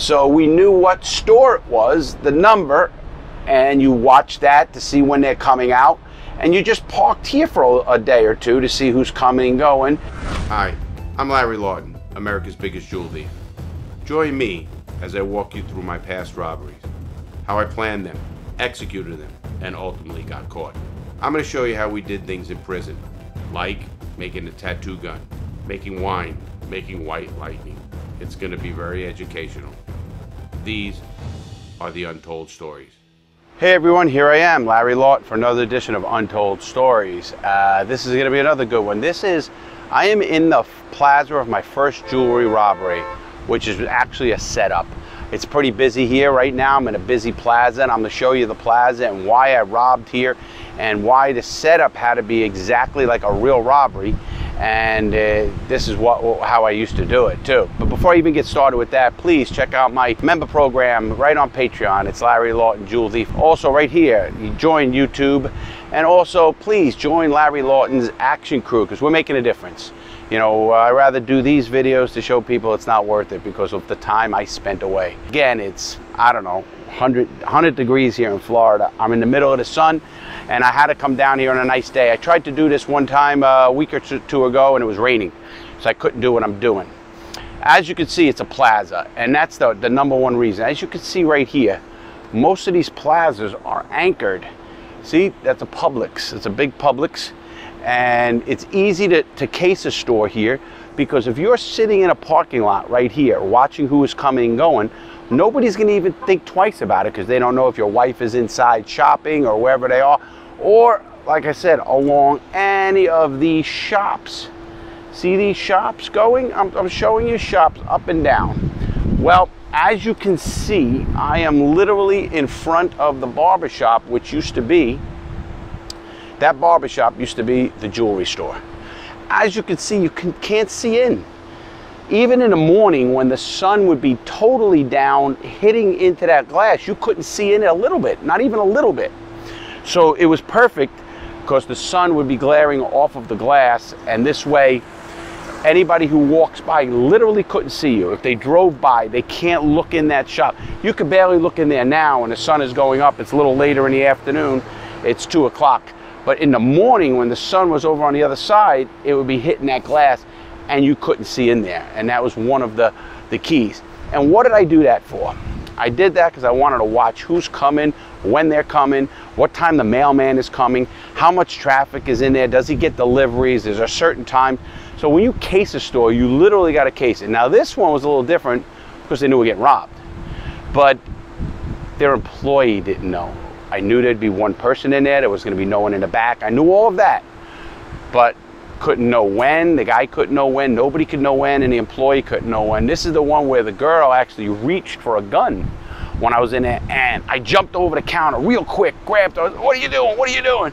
So we knew what store it was, the number, and you watch that to see when they're coming out. And you just parked here for a day or two to see who's coming and going. Hi, I'm Larry Lawton, America's biggest jewel thief. Join me as I walk you through my past robberies, how I planned them, executed them, and ultimately got caught. I'm going to show you how we did things in prison, like making a tattoo gun, making wine, making white lightning. It's going to be very educational. These are the untold stories. Hey everyone, here I am, Larry Lawton, for another edition of Untold Stories. Uh, this is going to be another good one. This is, I am in the plaza of my first jewelry robbery, which is actually a setup. It's pretty busy here right now. I'm in a busy plaza and I'm to show you the plaza and why I robbed here and why the setup had to be exactly like a real robbery and uh, this is what how I used to do it too. But before I even get started with that, please check out my member program right on Patreon. It's Larry Lawton Jewel Thief. Also right here, you join YouTube, and also please join Larry Lawton's Action Crew because we're making a difference. You know, I rather do these videos to show people it's not worth it because of the time I spent away. Again, it's I don't know 100 100 degrees here in Florida. I'm in the middle of the sun and I had to come down here on a nice day. I tried to do this one time uh, a week or two ago and it was raining, so I couldn't do what I'm doing. As you can see, it's a plaza, and that's the, the number one reason. As you can see right here, most of these plazas are anchored. See, that's a Publix. It's a big Publix, and it's easy to, to case a store here because if you're sitting in a parking lot right here watching who is coming and going, nobody's going to even think twice about it because they don't know if your wife is inside shopping or wherever they are or like I said, along any of these shops. See these shops going? I'm, I'm, showing you shops up and down. Well, as you can see, I am literally in front of the barbershop, which used to be, that barbershop used to be the jewelry store. As you can see, you can, can't see in. Even in the morning when the sun would be totally down, hitting into that glass, you couldn't see in it a little bit, not even a little bit. So it was perfect because the sun would be glaring off of the glass and this way anybody who walks by literally couldn't see you. If they drove by, they can't look in that shop. You could barely look in there now when the sun is going up. It's a little later in the afternoon. It's two o'clock. But in the morning when the sun was over on the other side, it would be hitting that glass and you couldn't see in there. And that was one of the, the keys. And what did I do that for? I did that because I wanted to watch who's coming, when they're coming, what time the mailman is coming, how much traffic is in there, does he get deliveries, is there a certain time. So when you case a store, you literally got to case it. Now this one was a little different because they knew we were getting robbed. But their employee didn't know. I knew there'd be one person in there, there was going to be no one in the back. I knew all of that. But couldn't know when, the guy couldn't know when, nobody could know when, and the employee couldn't know when. This is the one where the girl actually reached for a gun when I was in there, and I jumped over the counter real quick, grabbed her, what are you doing, what are you doing?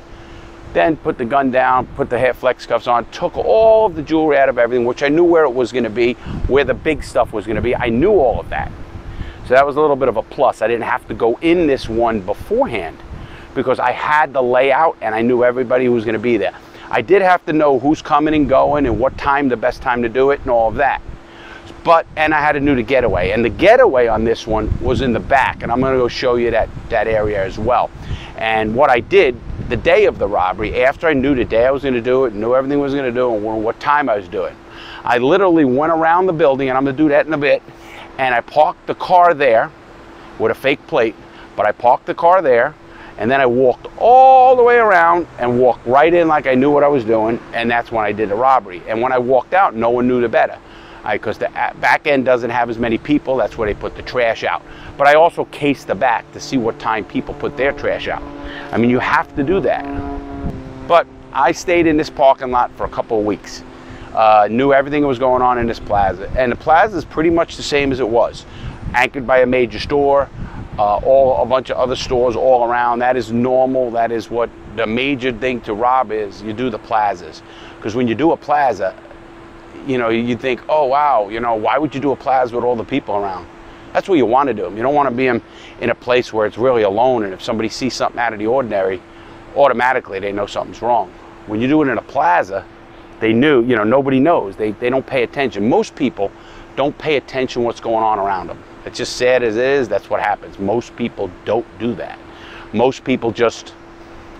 Then put the gun down, put the hair flex cuffs on, took all of the jewelry out of everything, which I knew where it was gonna be, where the big stuff was gonna be. I knew all of that. So that was a little bit of a plus. I didn't have to go in this one beforehand because I had the layout and I knew everybody who was gonna be there. I did have to know who's coming and going and what time the best time to do it and all of that. But, and I had to know the getaway. And the getaway on this one was in the back. And I'm gonna go show you that, that area as well. And what I did the day of the robbery, after I knew the day I was gonna do it, knew everything I was gonna do, and what time I was doing, I literally went around the building, and I'm gonna do that in a bit, and I parked the car there with a fake plate, but I parked the car there, and then I walked all the way around and walked right in like I knew what I was doing. And that's when I did the robbery. And when I walked out, no one knew the better. Because the back end doesn't have as many people. That's where they put the trash out. But I also cased the back to see what time people put their trash out. I mean, you have to do that. But I stayed in this parking lot for a couple of weeks. Uh, knew everything that was going on in this plaza. And the plaza is pretty much the same as it was. Anchored by a major store, uh, all a bunch of other stores all around. That is normal. That is what the major thing to rob is. You do the plazas, because when you do a plaza, you know you think, oh wow, you know why would you do a plaza with all the people around? That's what you want to do. You don't want to be in, in a place where it's really alone, and if somebody sees something out of the ordinary, automatically they know something's wrong. When you do it in a plaza, they knew, you know, nobody knows. They, they don't pay attention. Most people don't pay attention what's going on around them. It's just sad as it is, that's what happens. Most people don't do that. Most people just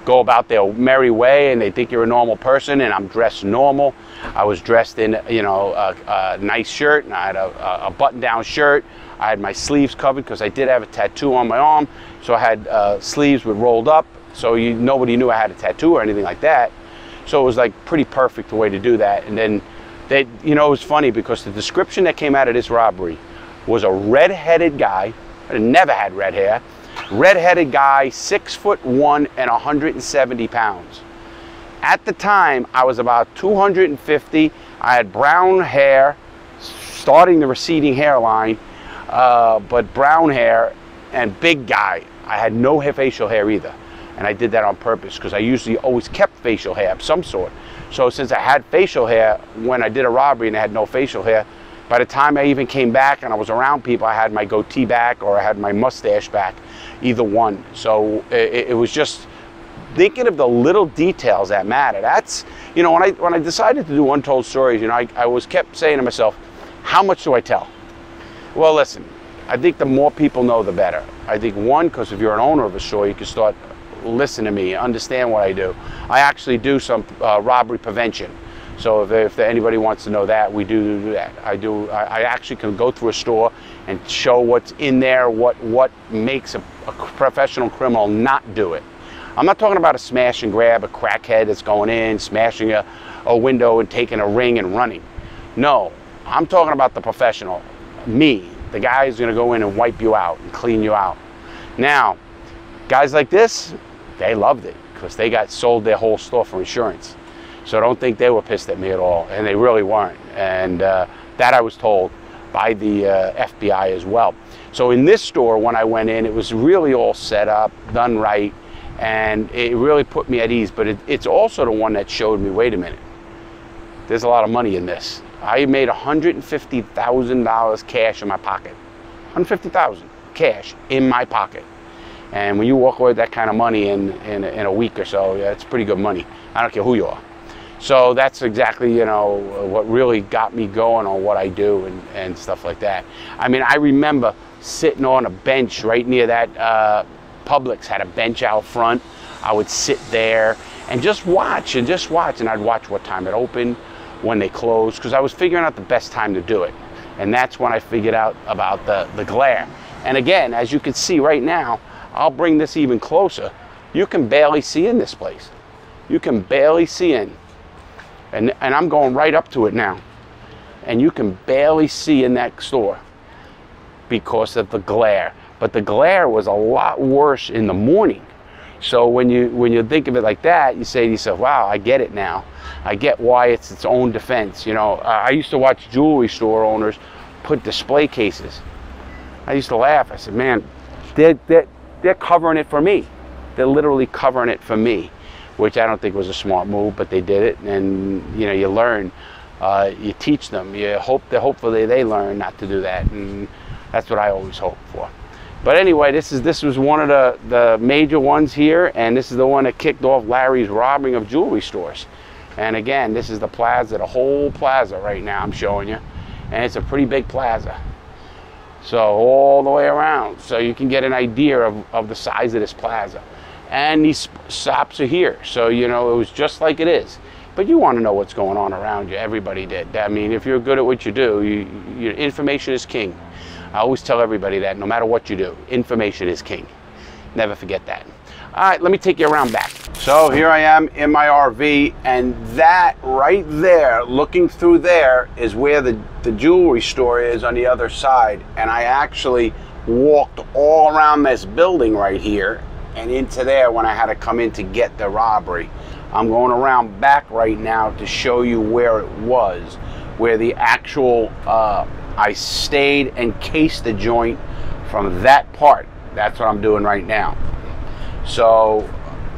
go about their merry way and they think you're a normal person and I'm dressed normal. I was dressed in, you know, a, a nice shirt and I had a, a button-down shirt. I had my sleeves covered because I did have a tattoo on my arm. So I had uh, sleeves with rolled up so you, nobody knew I had a tattoo or anything like that. So it was like pretty perfect way to do that. And then they, you know, it was funny because the description that came out of this robbery was a red-headed guy, never had red hair, red-headed guy, six foot one and 170 pounds. At the time, I was about 250. I had brown hair, starting the receding hairline, uh, but brown hair and big guy. I had no facial hair either. And I did that on purpose because I usually always kept facial hair of some sort. So since I had facial hair when I did a robbery and I had no facial hair, by the time I even came back and I was around people, I had my goatee back or I had my mustache back, either one. So it, it was just thinking of the little details that matter. That's, you know, when I, when I decided to do untold stories, you know, I, I was kept saying to myself, how much do I tell? Well, listen, I think the more people know, the better. I think one, because if you're an owner of a store, you can start listen to me, understand what I do. I actually do some uh, robbery prevention. So if, if, anybody wants to know that, we do do that. I do. I, I, actually can go through a store and show what's in there, what what makes a, a, professional criminal not do it. I'm not talking about a smash and grab, a crackhead that's going in, smashing a, a window and taking a ring and running. No, I'm talking about the professional, me, the guy who's going to go in and wipe you out and clean you out. Now, guys like this, they loved it because they got sold their whole store for insurance. So I don't think they were pissed at me at all, and they really weren't. And uh, that I was told by the uh, FBI as well. So in this store, when I went in, it was really all set up, done right, and it really put me at ease. But it, it's also the one that showed me, wait a minute, there's a lot of money in this. I made $150,000 cash in my pocket. 150,000 cash in my pocket. And when you walk away with that kind of money in, in, in a week or so, yeah, it's pretty good money. I don't care who you are. So that's exactly, you know, what really got me going on what I do and, and stuff like that. I mean, I remember sitting on a bench right near that uh, Publix had a bench out front. I would sit there and just watch and just watch. And I'd watch what time it opened, when they closed, because I was figuring out the best time to do it. And that's when I figured out about the, the glare. And again, as you can see right now, I'll bring this even closer. You can barely see in this place. You can barely see in. And, and I'm going right up to it now. And you can barely see in that store because of the glare. But the glare was a lot worse in the morning. So when you when you think of it like that, you say to yourself, "Wow, I get it now. I get why it's its own defense." You know, I used to watch jewelry store owners put display cases. I used to laugh. I said, "Man, they're, they're, they're covering it for me. They're literally covering it for me, which I don't think was a smart move, but they did it. And you know, you learn, uh, you teach them. You hope that hopefully they learn not to do that, and that's what I always hope for. But anyway, this is this was one of the the major ones here, and this is the one that kicked off Larry's robbing of jewelry stores. And again, this is the plaza, the whole plaza right now. I'm showing you, and it's a pretty big plaza. So all the way around. So you can get an idea of, of the size of this plaza. And these stops are here. So, you know, it was just like it is. But you want to know what's going on around you. Everybody did. I mean, if you're good at what you do, you, you, information is king. I always tell everybody that no matter what you do, information is king. Never forget that. All right, let me take you around back. So here I am in my RV, and that right there, looking through there, is where the, the jewelry store is on the other side. And I actually walked all around this building right here and into there when I had to come in to get the robbery. I'm going around back right now to show you where it was, where the actual, uh, I stayed and cased the joint from that part. That's what I'm doing right now. So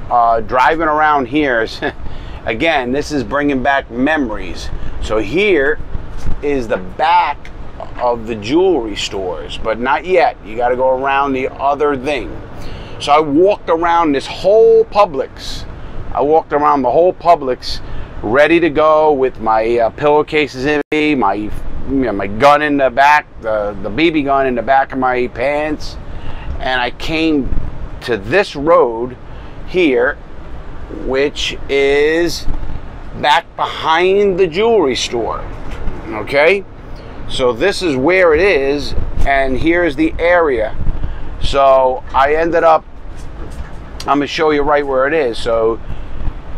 uh, driving around here, is, again, this is bringing back memories. So here is the back of the jewelry stores, but not yet. You got to go around the other thing. So I walked around this whole Publix. I walked around the whole Publix ready to go with my uh, pillowcases in me, my you know, my gun in the back, the, the BB gun in the back of my pants, and I came to this road here, which is back behind the jewelry store. Okay? So this is where it is, and here's the area. So I ended up, I'm gonna show you right where it is. So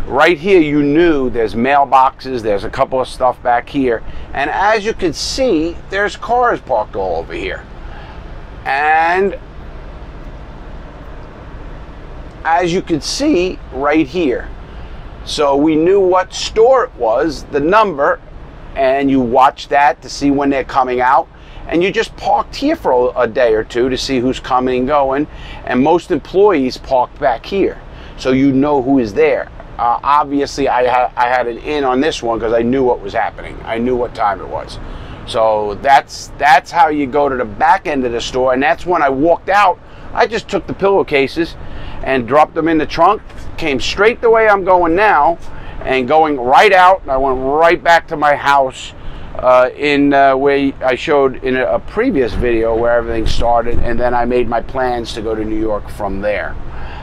right here, you knew there's mailboxes, there's a couple of stuff back here. And as you can see, there's cars parked all over here. And as you can see right here. So we knew what store it was, the number, and you watch that to see when they're coming out. And you just parked here for a day or two to see who's coming and going. And most employees park back here, so you know who is there. Uh, obviously, I, ha- I had an in on this one because I knew what was happening. I knew what time it was. So that's that's how you go to the back end of the store, and that's when I walked out. I just took the pillowcases and dropped them in the trunk, came straight the way I'm going now, and going right out. I went right back to my house uh, in uh, where I showed in a, previous video where everything started, and then I made my plans to go to New York from there.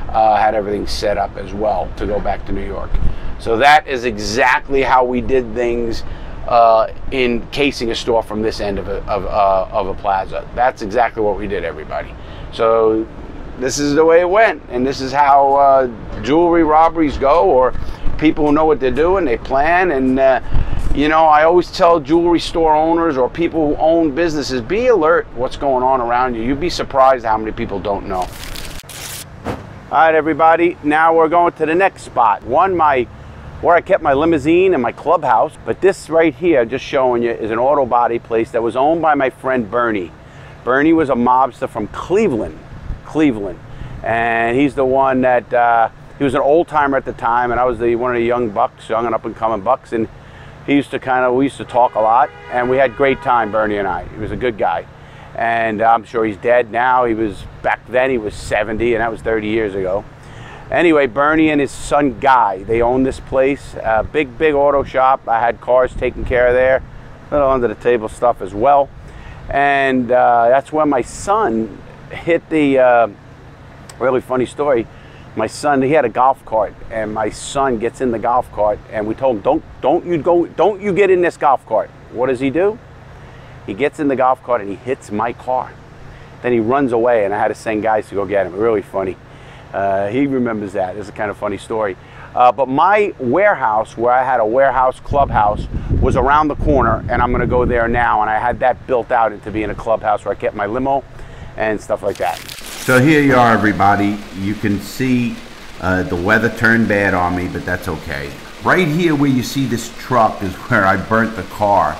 Uh, had everything set up as well to go back to New York. So that is exactly how we did things uh, in casing a store from this end of a, of, uh, of a plaza. That's exactly what we did, everybody. So this is the way it went, and this is how uh, jewelry robberies go, or people who know what they're doing, they plan. And uh, you know, I always tell jewelry store owners or people who own businesses, be alert what's going on around you. You'd be surprised how many people don't know. All right, everybody. Now we're going to the next spot. One, my where I kept my limousine and my clubhouse. But this right here, just showing you, is an auto body place that was owned by my friend Bernie. Bernie was a mobster from Cleveland, Cleveland, and he's the one that uh, he was an old timer at the time, and I was the one of the young bucks, young and up and coming bucks, and he used to kind of we used to talk a lot, and we had great time, Bernie and I. He was a good guy, and I'm sure he's dead now. He was back then he was 70, and that was 30 years ago. Anyway, Bernie and his son Guy, they own this place, uh, big, big auto shop. I had cars taken care of there, little under the table stuff as well. And uh, that's when my son hit the, uh, really funny story. My son, he had a golf cart, and my son gets in the golf cart, and we told him, "Don't, don't you go, don't you get in this golf cart." What does he do? He gets in the golf cart and he hits my car. Then he runs away, and I had to send guys to go get him. Really funny. Uh, he remembers that. It's a kind of funny story. Uh, but my warehouse, where I had a warehouse clubhouse, was around the corner, and I'm going to go there now. And I had that built out into being a clubhouse where I kept my limo and stuff like that. So here you are, everybody. You can see uh, the weather turned bad on me, but that's okay. Right here, where you see this truck, is where I burnt the car.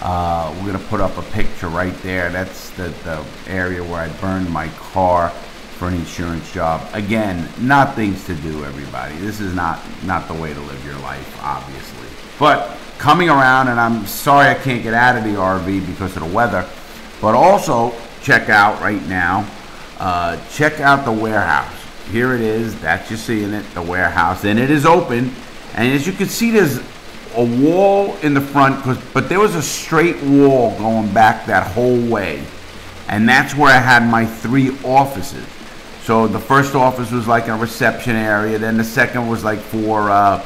Uh, we're going to put up a picture right there. That's the, the area where I burned my car for an insurance job. Again, not things to do, everybody. This is not not the way to live your life, obviously. But coming around, and I'm sorry I can't get out of the RV because of the weather. But also check out right now. Uh, check out the warehouse. Here it is. That's you seeing it, the warehouse, and it is open. And as you can see, there's a wall in the front, but there was a straight wall going back that whole way. And that's where I had my three offices. So the first office was like a reception area. Then the second was like for uh,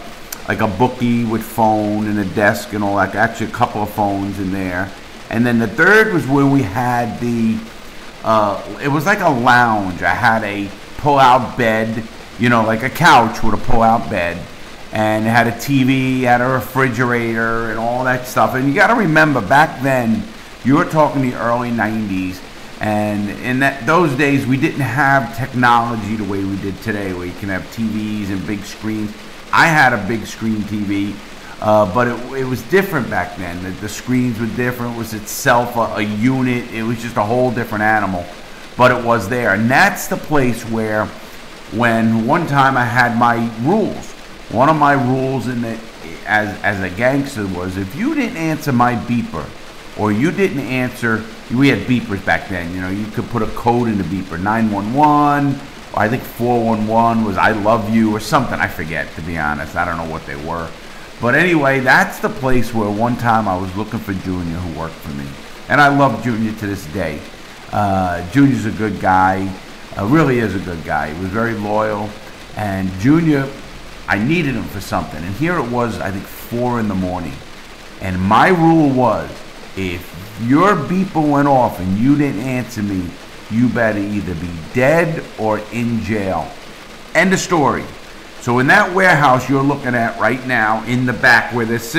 like a bookie with phone and a desk and all that. Actually, a couple of phones in there. And then the third was where we had the. Uh, it was like a lounge. I had a pull-out bed, you know, like a couch with a pull-out bed, and it had a TV, had a refrigerator, and all that stuff. And you got to remember, back then, you were talking the early '90s and in that those days, we didn't have technology the way we did today, where you can have TVs and big screens. I had a big screen TV, uh, but it, it, was different back then. The, the, screens were different. It was itself a, a unit. It was just a whole different animal, but it was there. And that's the place where, when one time I had my rules. One of my rules in the as as a gangster was if you didn't answer my beeper or you didn't answer, we had beepers back then. You know, you could put a code in the beeper, 911, or I think 411 was I love you or something. I forget, to be honest. I don't know what they were. But anyway, that's the place where one time I was looking for Junior who worked for me. And I love Junior to this day. Uh, Junior's a good guy, uh, really is a good guy. He was very loyal. And Junior, I needed him for something. And here it was, I think, four in the morning. And my rule was if your beeper went off and you didn't answer me, you better either be dead or in jail. End of story. So in that warehouse you're looking at right now, in the back where there's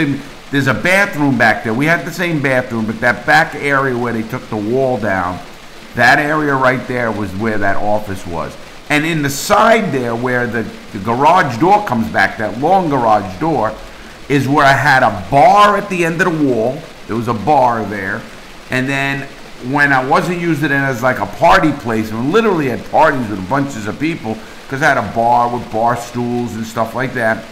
there's a bathroom back there. We had the same bathroom, but that back area where they took the wall down, that area right there was where that office was. And in the side there where the, the garage door comes back, that long garage door, is where I had a bar at the end of the wall. There was a bar there. And then when I wasn't using it as like a party place, and literally had parties with bunches of people, because I had a bar with bar stools and stuff like that,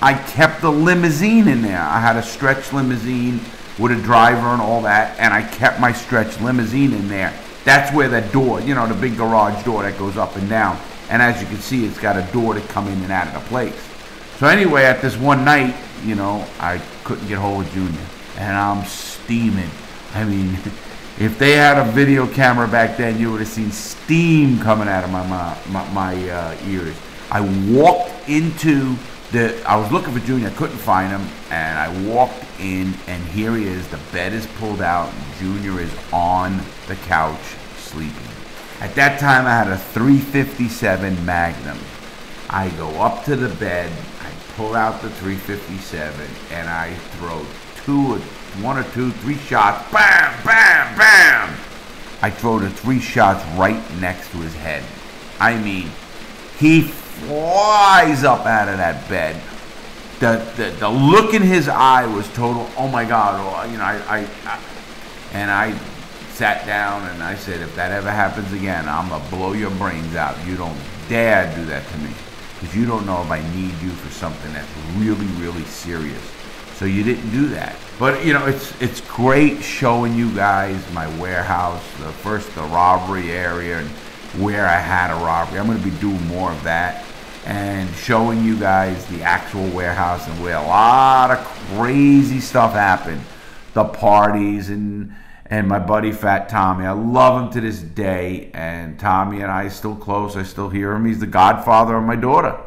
I kept the limousine in there. I had a stretch limousine with a driver and all that, and I kept my stretch limousine in there. That's where that door, you know, the big garage door that goes up and down. And as you can see, it's got a door to come in and out of the place. So anyway, at this one night, you know, I couldn't get hold of Junior, and I'm steaming. I mean, if they had a video camera back then, you would have seen steam coming out of my my, my, uh, ears. I walked into the. I was looking for Junior, I couldn't find him, and I walked in, and here he is. The bed is pulled out. Junior is on the couch sleeping. At that time, I had a 357 Magnum. I go up to the bed, I pull out the 357, and I throw two one or two, three shots. Bam, bam, bam. I throw the three shots right next to his head. I mean, he flies up out of that bed. The, the, the look in his eye was total, oh my God, oh, you know, I, I, I, and I sat down and I said, if that ever happens again, I'm to blow your brains out. You don't dare do that to me because you don't know if I need you for something that's really, really serious. So you didn't do that. But you know, it's it's great showing you guys my warehouse, the first the robbery area and where I had a robbery. I'm going to be doing more of that and showing you guys the actual warehouse and where a lot of crazy stuff happened. The parties and and my buddy Fat Tommy. I love him to this day and Tommy and I are still close. I still hear him. He's the godfather of my daughter.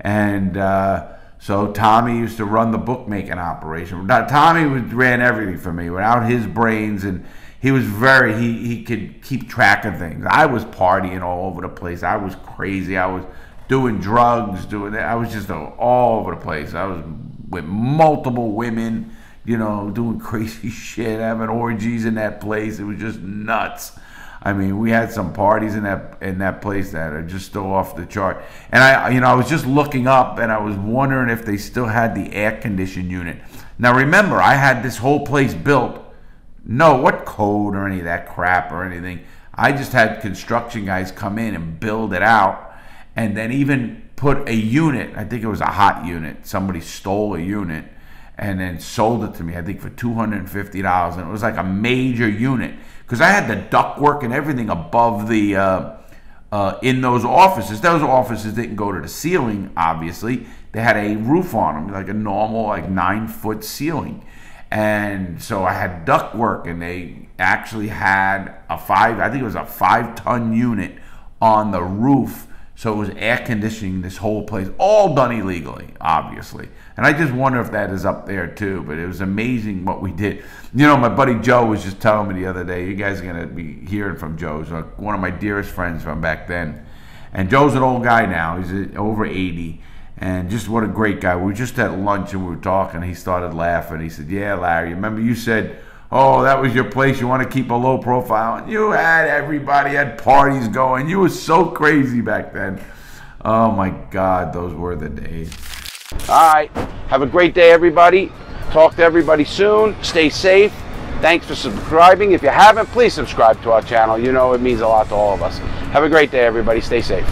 And uh, so Tommy used to run the bookmaking operation. Tommy was, ran everything for me without his brains, and he was very he he could keep track of things. I was partying all over the place. I was crazy. I was doing drugs, doing that. I was just all over the place. I was with multiple women, you know, doing crazy shit, having orgies in that place. It was just nuts. I mean, we had some parties in that in that place that are just still off the chart. And I, you know, I was just looking up and I was wondering if they still had the air conditioned unit. Now remember, I had this whole place built. No, what code or any of that crap or anything. I just had construction guys come in and build it out, and then even put a unit. I think it was a hot unit. Somebody stole a unit and then sold it to me. I think for two hundred and fifty dollars, and it was like a major unit because I had the ductwork and everything above the uh, uh, in those offices. Those offices didn't go to the ceiling, obviously. They had a roof on them, like a normal, like nine foot ceiling. And so I had ductwork, and they actually had a five, I think it was a five ton unit on the roof. So it was air conditioning this whole place, all done illegally, obviously. And I just wonder if that is up there too. But it was amazing what we did. You know, my buddy Joe was just telling me the other day. You guys are gonna be hearing from Joe. He's one of my dearest friends from back then. And Joe's an old guy now. He's uh, over 80. And just what a great guy. We were just at lunch and we were talking. He started laughing. He said, "Yeah, Larry. Remember you said." Oh, that was your place. You want to keep a low profile. And you had everybody had parties going. You were so crazy back then. Oh my God, those were the days. All right. Have a great day, everybody. Talk to everybody soon. Stay safe. Thanks for subscribing. If you haven't, please subscribe to our channel. You know it means a lot to all of us. Have a great day, everybody. Stay safe.